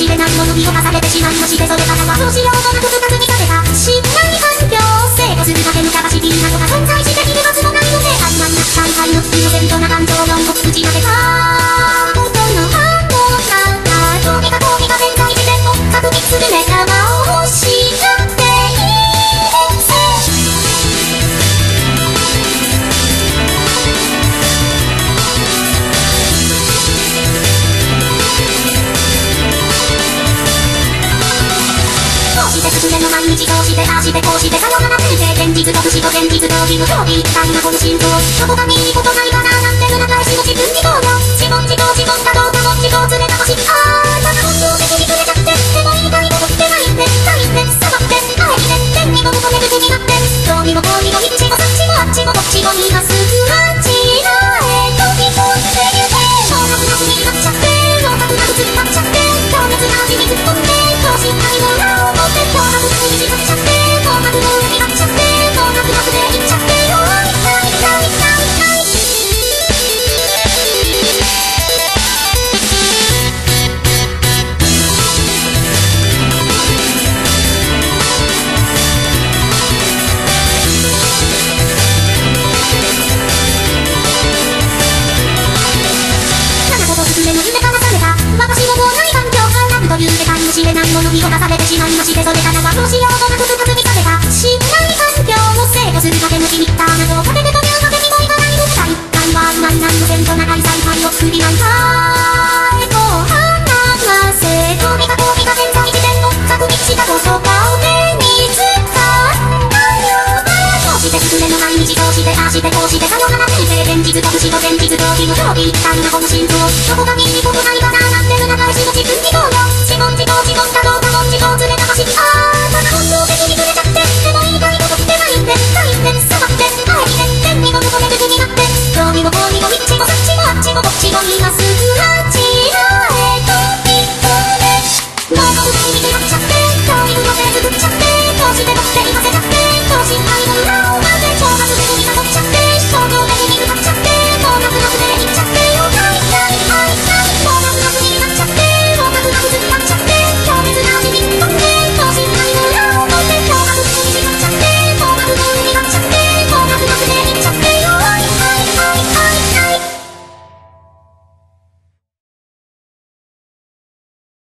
しで何もの見逃されてしまいましてそれからはどうしようもなくあしてこうしてさよならついて現実と不死と現実と義の競技みたいなこの心臓どこかにいいことないかの知れないものに侵されてしまいましてそれからはどうしようもなく深く見された信頼環境を制御するだけの気に入った穴をかけてというわけにもいかないのさ一体は曖昧な無線と長い采配を作りないかえと花がせ飛びか飛びか現在時点を確認したことが目につかんだよこうして進めの毎日こうしてああしてこうしてさよなら先生現実と不死と現実と義の競技みたいなこの心臓どこかにいいことないかななんて裏返しの自分に